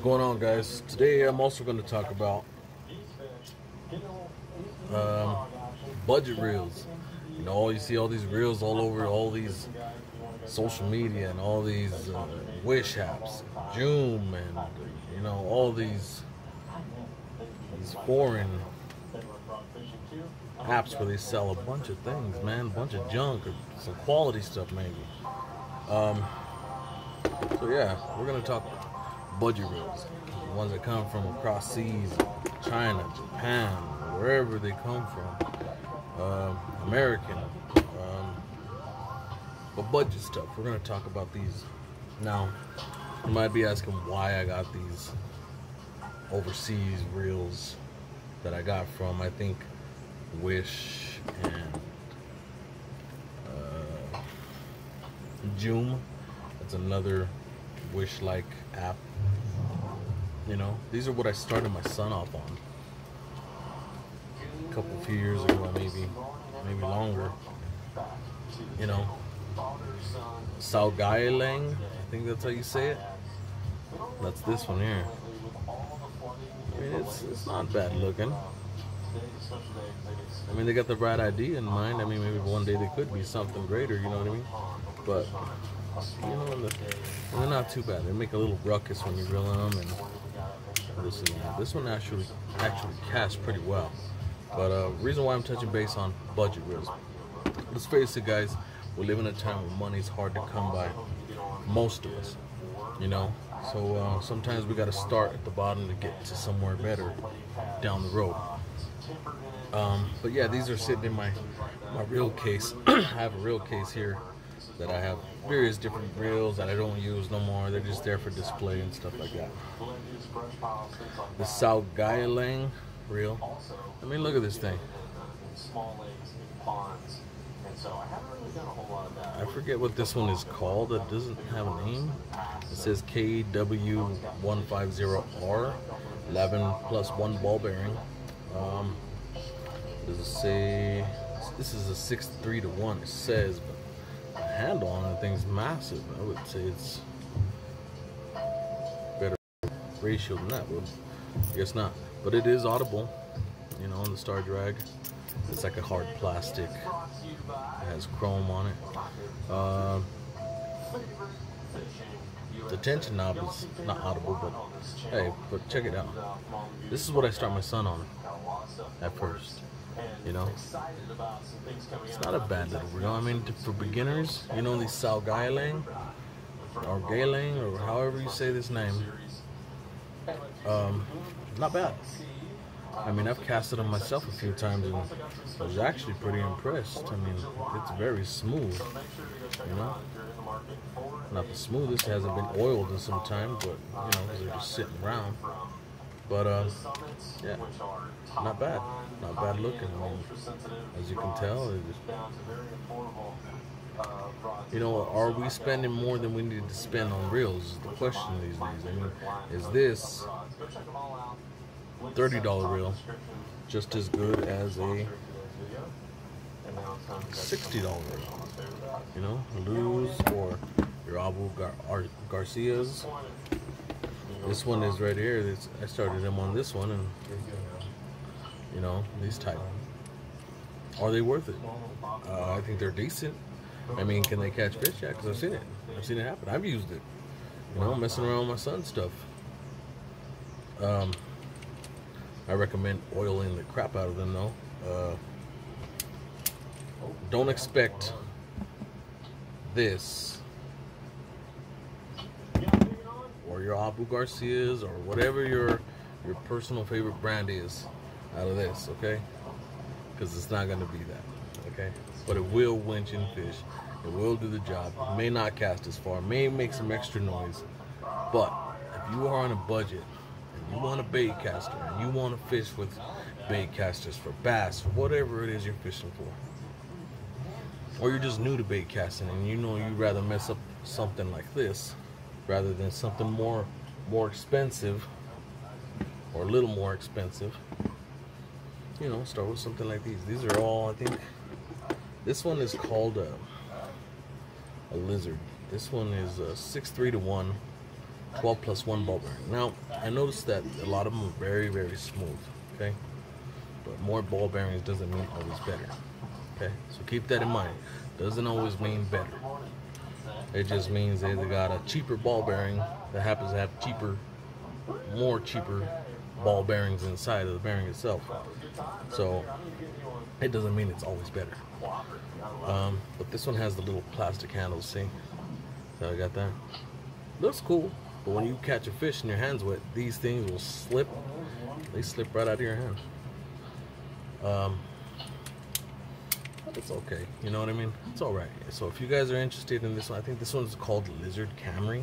What's going on, guys? Today I'm also going to talk about um, budget reels. You know, you see all these reels all over all these social media and all these uh, Wish apps, Joom, and you know all these these foreign apps where they sell a bunch of things, man, a bunch of junk or some quality stuff maybe. Um, so yeah, we're gonna talk budget reels, the ones that come from across seas, China, Japan, wherever they come from, um, American, um, but budget stuff. We're gonna talk about these now. You might be asking why I got these overseas reels that I got from I think Wish and uh, Joom. That's another Wish-like app. You know, these are what I started my son off on. A couple few years ago, maybe, maybe longer. You know, Lang. I think that's how you say it. That's this one here. I mean, it's it's not bad looking. I mean, they got the right idea in mind. I mean, maybe one day they could be something greater. You know what I mean? But you know, they're not too bad. They make a little ruckus when you reel them, and this one, actually actually casts pretty well. But uh, reason why I'm touching base on budget reels. Let's face it, guys. We live in a time where money's hard to come by. Most of us, you know. So uh, sometimes we got to start at the bottom to get to somewhere better down the road. Um, but yeah, these are sitting in my my reel case. I have a real case here that I have various different reels that I don't use no more. They're just there for display and stuff like that. The Sao Lang reel. I mean, look at this thing. I forget what this one is called. It doesn't have a name. It says KW150R, 11 plus one ball bearing. Um, does it say this is a 6-3 to 1 it says but handle on the thing's massive I would say it's better ratio than that but I guess not. But it is audible you know on the star drag. It's like a hard plastic it has chrome on it. Uh, the tension knob is not audible but hey but check it out. This is what I start my son on at first you know, it's not a bad little reel. I mean, for beginners, you know, these Salgailang or Gailang or however you say this name, um, not bad. I mean, I've casted them myself a few times and I was actually pretty impressed. I mean, it's very smooth, you know. Not the smoothest, hasn't been oiled in some time, but, you know, they're just sitting around. But, uh, yeah, not bad not bad looking. I mean, as you can tell, you know, are we spending more than we need to spend on reels? Is the question these days. I mean, is this thirty dollar reel just as good as a sixty dollar reel? You know, Lew's or your Abu Gar Garcia's. This one is right here. I started them on this one and you know, these type. Are they worth it? Uh, I think they're decent. I mean, can they catch fish? Yeah, because I've seen it. I've seen it happen. I've used it. You know, messing around with my son's stuff. Um, I recommend oiling the crap out of them, though. Uh, don't expect this or your Abu Garcia's or whatever your your personal favorite brand is out of this, okay? Because it's not going to be that, okay? But it will winch and fish. It will do the job. It may not cast as far. May make some extra noise. But if you are on a budget and you want a bait caster and you want to fish with bait casters for bass, whatever it is you're fishing for, or you're just new to bait casting and you know you'd rather mess up something like this rather than something more more expensive or a little more expensive you know, start with something like these. These are all, I think, this one is called a, a lizard. This one is a 6 3 to 1 12 plus one ball bearing. Now, I noticed that a lot of them are very, very smooth. Okay, but more ball bearings doesn't mean always better. Okay, so keep that in mind. Doesn't always mean better. It just means they got a cheaper ball bearing that happens to have cheaper, more cheaper ball bearings inside of the bearing itself. So it doesn't mean it's always better. Um, but this one has the little plastic handles, see? So I got that. Looks cool, but when you catch a fish and your hand's wet, these things will slip. They slip right out of your hand. Um, it's okay. You know what I mean? It's all right. So if you guys are interested in this one, I think this one's called Lizard Camry.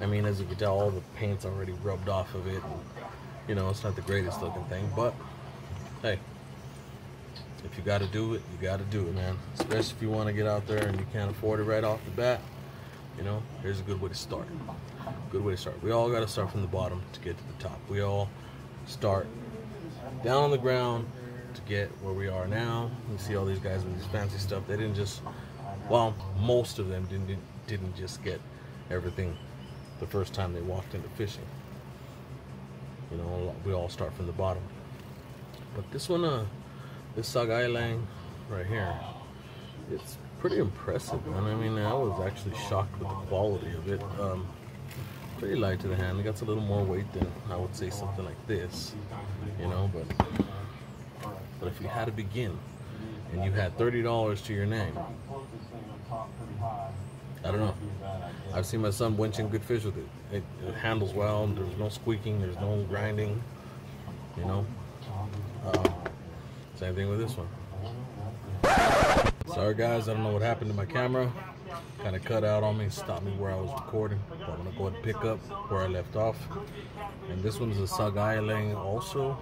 I mean, as you can tell, all the paint's already rubbed off of it. And, you know, it's not the greatest looking thing, but hey, if you got to do it, you got to do it, man. Especially if you want to get out there and you can't afford it right off the bat. You know, here's a good way to start. Good way to start. We all got to start from the bottom to get to the top. We all start down on the ground to get where we are now. You see all these guys with this fancy stuff. They didn't just, well, most of them didn't didn't just get everything the first time they walked into fishing. You know, we all start from the bottom. But this one, uh, this Sagalang right here, it's pretty impressive, man. I mean, I was actually shocked with the quality of it. Um, pretty light to the hand. It got a little more weight than I would say something like this, you know. But but if you had to begin and you had thirty dollars to your name, I don't know. I've seen my son winching good fish with it. It, it handles well. There's no squeaking. There's no grinding. You know. Um, same thing with this one. Sorry guys, I don't know what happened to my camera. Kind of cut out on me, stopped me where I was recording. But I'm gonna go ahead and pick up where I left off. And this one's a Sagalang also.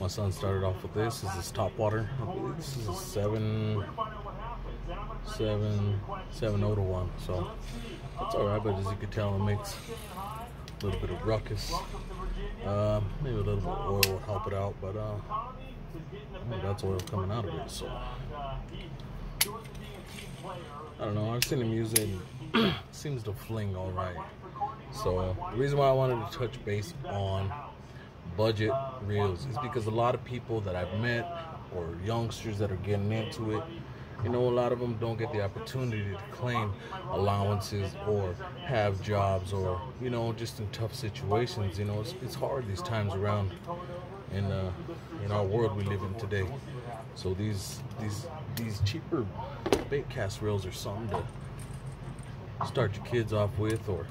My son started off with this. This is top water. This is a seven, seven, seven oh to one. So it's all right, but as you can tell, it makes a little bit of ruckus. Uh, maybe a little bit of oil would help it out, but uh, that's oil coming out of it. So I don't know. I've seen him use it. seems to fling all right. So the reason why I wanted to touch base on budget reels is because a lot of people that I've met or youngsters that are getting into it, you know, a lot of them don't get the opportunity to claim allowances or have jobs or, you know, just in tough situations. You know, it's, it's hard these times around in uh, in our world we live in today. So these these these cheaper bait cast reels are something to start your kids off with, or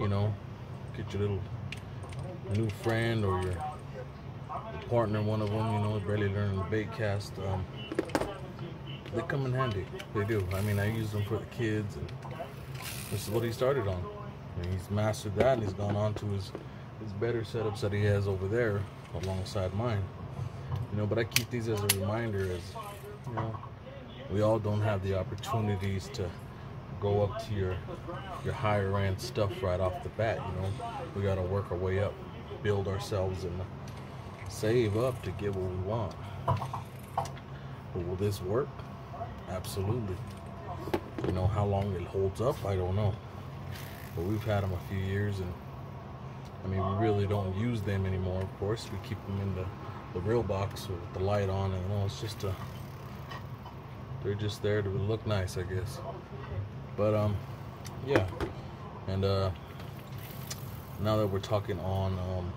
you know, get your little new friend or your, partner, one of them, you know, barely learning the bait cast. Um, they come in handy. They do. I mean, I use them for the kids, and this is what he started on. And he's mastered that, and he's gone on to his his better setups that he has over there alongside mine. You know, but I keep these as a reminder as, you know, we all don't have the opportunities to go up to your your higher end stuff right off the bat, you know. We gotta work our way up, build ourselves and save up to get what we want. But will this work? Absolutely. You know, how long it holds up, I don't know. But we've had them a few years and I mean, we really don't use them anymore, of course. We keep them in the, the reel box with the light on and all. It's just a, they're just there to look nice, I guess. But, um, yeah. And, uh, now that we're talking on, um,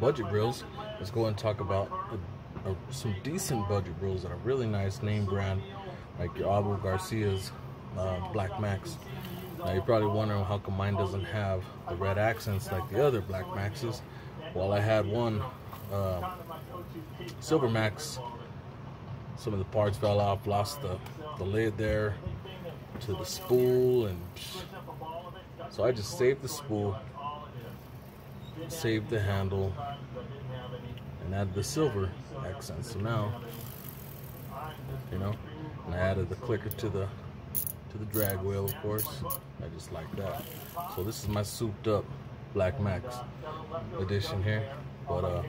budget grills, let's go and talk about a, a, some decent budget grills that are really nice name brand, like your Abu Garcia's uh, Black Max. Now you're probably wondering how come mine doesn't have the red accents like the other Black Maxes. Well, I had one uh, Silver Max. Some of the parts fell off, lost the, the lid there to the spool, and so I just saved the spool, saved the handle, and add the silver accents. So now, you know, and I added the clicker to the to the drag wheel, of course. I just like that. So this is my souped up Black Max edition here. But uh,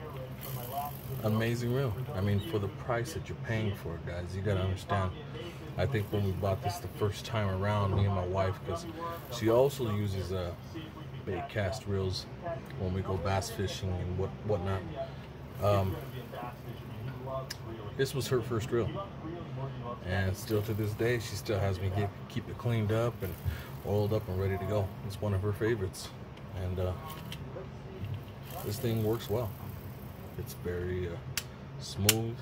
amazing reel. I mean, for the price that you're paying for it, guys, you gotta understand. I think when we bought this the first time around, me and my wife, because she also uses uh, bait cast reels when we go bass fishing and what whatnot. Um, this was her first reel, and still to this day, she still has me get, keep it cleaned up and oiled up and ready to go. It's one of her favorites, and uh, this thing works well. It's very uh, smooth,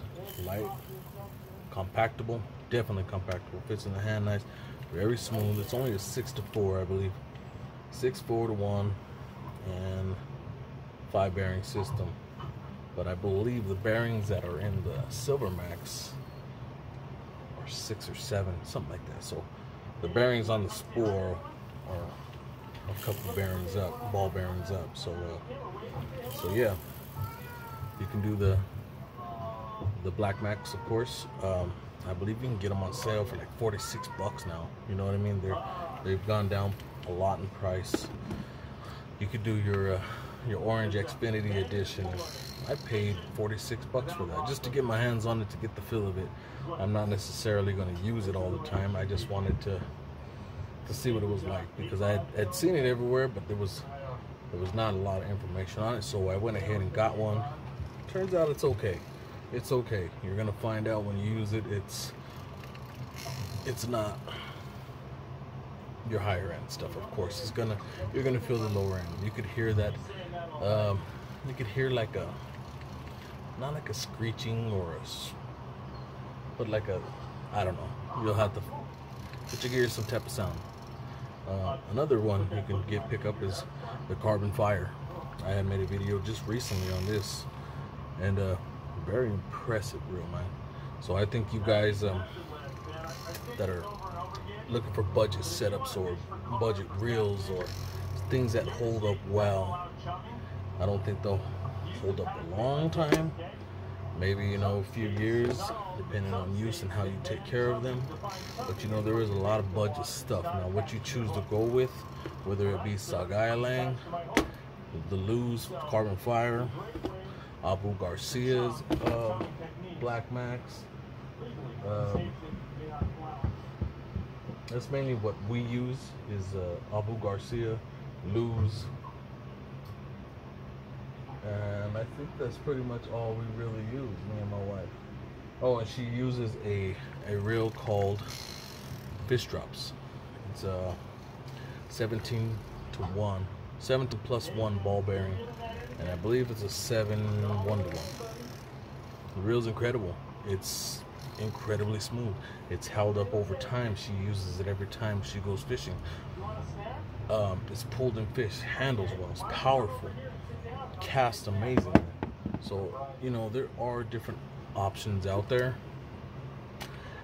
light, compactable, definitely compactable. Fits in the hand nice, very smooth. It's only a six to four, I believe, six four to one, and five bearing system. But I believe the bearings that are in the Silver Max are six or seven, something like that. So the bearings on the Spore are a couple bearings up, ball bearings up. So, uh, so yeah, you can do the the Black Max, of course. Um, I believe you can get them on sale for like 46 bucks now. You know what I mean? They're they've gone down a lot in price. You could do your uh, your orange Xfinity edition. I paid 46 bucks for that just to get my hands on it to get the feel of it. I'm not necessarily going to use it all the time. I just wanted to to see what it was like because I had, had seen it everywhere, but there was there was not a lot of information on it. So I went ahead and got one. Turns out it's okay. It's okay. You're gonna find out when you use it. It's it's not your higher end stuff. Of course, it's gonna you're gonna feel the lower end. You could hear that. Um, you could hear like a not like a screeching or a but like a I don't know. You'll have to put your gears some type of sound. Uh, another one you can get pick up is the Carbon Fire. I had made a video just recently on this, and uh, very impressive reel, man. So I think you guys um, that are looking for budget setups or budget reels or things that hold up well, I don't think they'll hold up a long time. Maybe, you know, a few years, depending on use and how you take care of them. But, you know, there is a lot of budget stuff. Now, what you choose to go with, whether it be Sagaia Lang, the Lew's Carbon Fire, Abu Garcia's uh, Black Max. Um, that's mainly what we use is uh, Abu Garcia, Lew's, and I think that's pretty much all we really use, me and my wife. Oh, and she uses a a reel called Fish Drops. It's a uh, 17 to 1, 17 plus 1 ball bearing and I believe it's a seven one to one. The reel's incredible. It's incredibly smooth. It's held up over time. She uses it every time she goes fishing. Um, it's pulled in fish, handles well, it's powerful, cast amazing. So you know there are different options out there.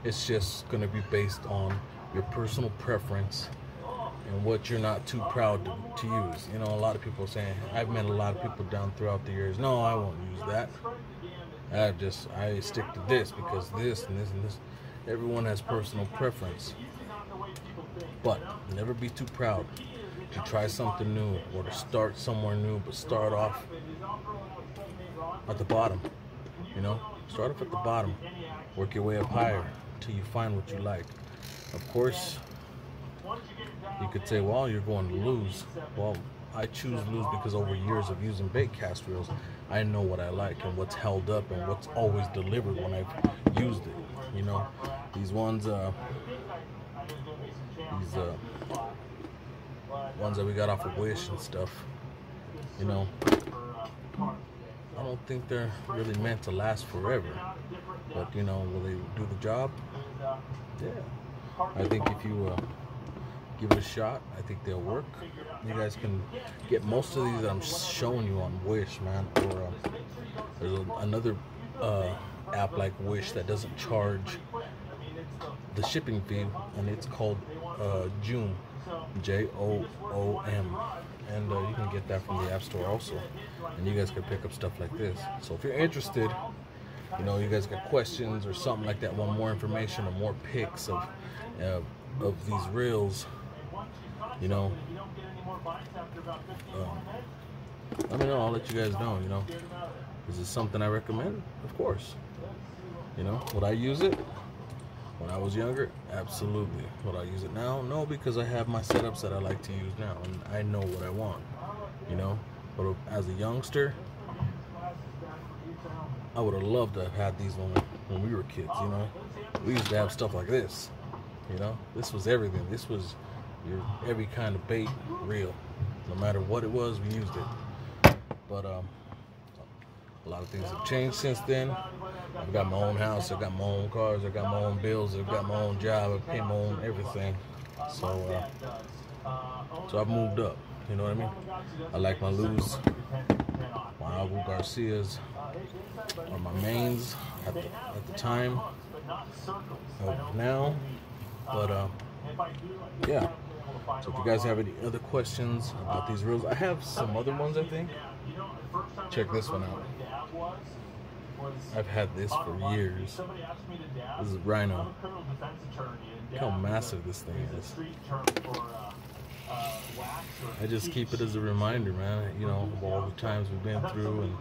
It's just going to be based on your personal preference and what you're not too proud to, to use. You know, a lot of people saying, I've met a lot of people down throughout the years, no, I won't use that. I just, I stick to this because this and this and this. Everyone has personal preference. But never be too proud to try something new or to start somewhere new, but start off at the bottom. You know, start off at the bottom, work your way up higher until you find what you like. Of course, you could say, well, you're going to Lew's. Well, I choose Lew's because over years of using bait cast reels, I know what I like and what's held up and what's always delivered when I've used it. You know, these ones, uh, these uh, ones that we got off of Wish and stuff. You know, I don't think they're really meant to last forever. But you know, will they do the job? Yeah. I think if you uh, give it a shot. I think they'll work. You guys can get most of these that I'm showing you on Wish, man. Or um, there's a, another uh, app like Wish that doesn't charge the shipping fee, and it's called uh, Joom, J O O M, and uh, you can get that from the App Store also. And you guys can pick up stuff like this. So if you're interested, you know, you guys got questions or something like that, want more information or more pics of uh, of these reels you know. Um, let me know. I'll let you guys know. You know, is this something I recommend? Of course. You know, would I use it? When I was younger, absolutely. Would I use it now? No, because I have my setups that I like to use now, and I know what I want. You know, but as a youngster, I would have loved to have had these when when we were kids. You know, we used to have stuff like this. You know, this was everything. This was every kind of bait reel. No matter what it was, we used it. But um, a lot of things have changed since then. I've got my own house, I've got my own cars, I've got my own bills, I've got my own job, I pay my own everything. So, uh, so I've moved up. You know what I mean? I like my Lew's, my Abu Garcias, or my mains at the, at the time of now. But uh, yeah. So if you guys have any other questions about these reels, I have some other ones I think. Check this one out. I've had this for years. This is Rhino. Look how massive this thing is. I just keep it as a reminder, man, you know, of all the times we've been through and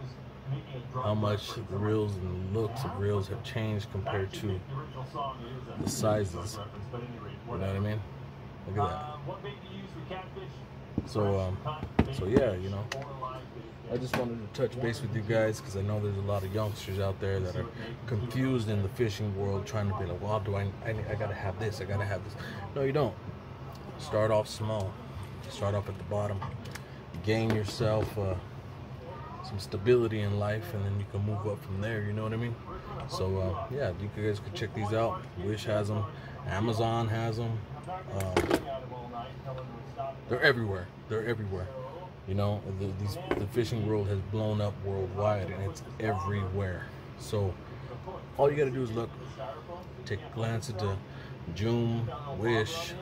how much the reels and the looks of reels have changed compared to the sizes. You know what I mean? Look at that. So, um, so yeah, you know, I just wanted to touch base with you guys because I know there's a lot of youngsters out there that are confused in the fishing world, trying to be like, well, do I, I, I gotta have this, I gotta have this. No, you don't. Start off small. Start off at the bottom. Gain yourself uh, some stability in life, and then you can move up from there. You know what I mean? So uh, yeah, you guys can check these out. Wish has them. Amazon has them. Um, they're everywhere. They're everywhere. You know, the, these, the fishing world has blown up worldwide, and it's everywhere. So all you got to do is look, take a glance at the Joom, Wish.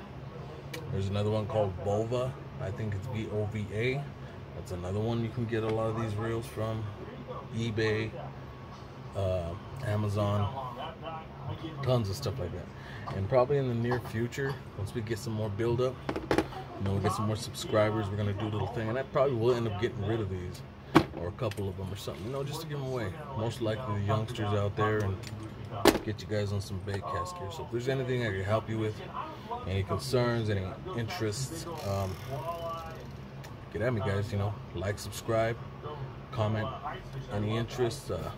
There's another one called Bova. I think it's B O V A. That's another one you can get a lot of these reels from. eBay, uh, Amazon, tons of stuff like that. And probably in the near future, once we get some more build up, you know, we get some more subscribers, we're gonna do a little thing, and I probably will end up getting rid of these, or a couple of them or something, you know, just to give them away. Most likely the youngsters out there, and get you guys on some bait cast gear. So if there's anything I can help you with, any concerns, any interests, um, get at me, guys. You know, like, subscribe, comment, any interests. Uh,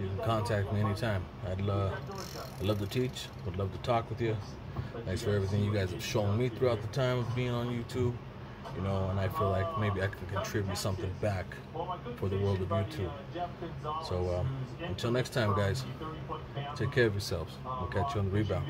you can contact me anytime. I'd love, I'd love to teach. Would love to talk with you. Thanks for everything you guys have shown me throughout the time of being on YouTube. You know, and I feel like maybe I can contribute something back for the world of YouTube. So um, until next time, guys, take care of yourselves. We'll catch you on the rebound.